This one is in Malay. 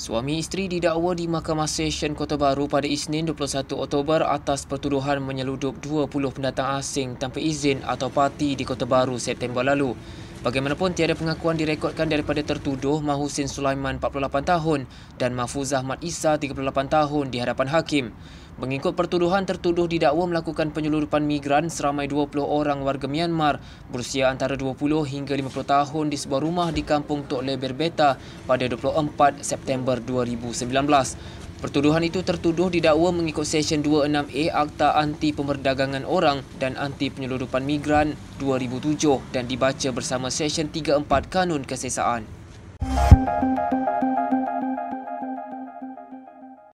Suami isteri didakwa di Mahkamah Session Kota Baru pada Isnin 21 Oktober atas pertuduhan menyeludup 20 pendatang asing tanpa izin atau parti di Kota Baru September lalu. Bagaimanapun tiada pengakuan direkodkan daripada tertuduh Mahusin Sulaiman 48 tahun dan Mahfuzah Mat Isa 38 tahun di hadapan hakim. Mengikut pertuduhan, tertuduh didakwa melakukan penyeludupan migran seramai 20 orang warga Myanmar berusia antara 20 hingga 50 tahun di sebuah rumah di kampung Tok Leber Beta pada 24 September 2019. Pertuduhan itu tertuduh didakwa mengikut Seksyen 26A Akta Anti Pemerdagangan Orang dan Anti Penyeludupan Migran 2007 dan dibaca bersama Seksyen 34 Kanun Kesesaan.